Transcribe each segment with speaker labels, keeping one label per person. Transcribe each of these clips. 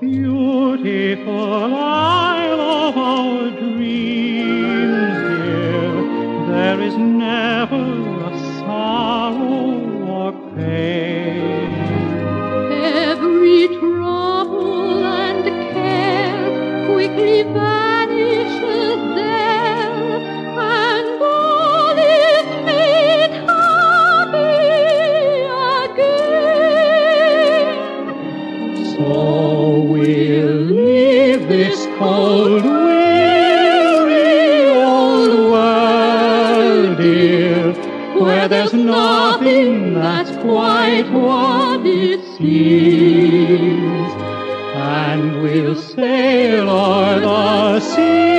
Speaker 1: beautiful isle of our dreams, dear, there is never a sorrow or pain.
Speaker 2: Every trouble and care quickly vanishes there,
Speaker 1: leave this cold, weary old world, dear, where there's nothing that's quite what it seems. And we'll sail o'er the sea,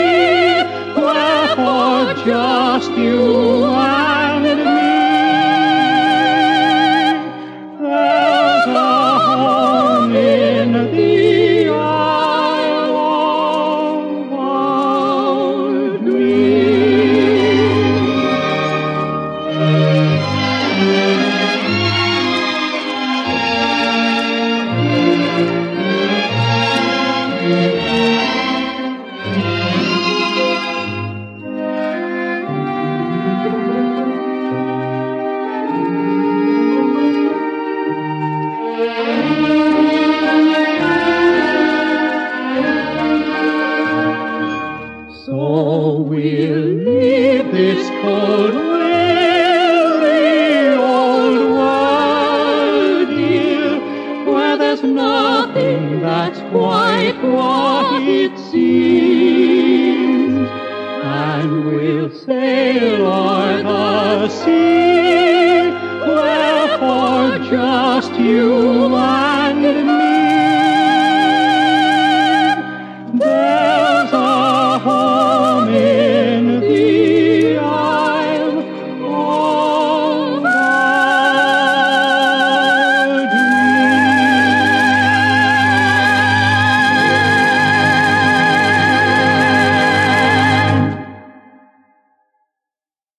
Speaker 1: So we'll leave this cold, weary old world, dear, where there's nothing that's quite what it seems. And we'll sail o'er the sea, where for just you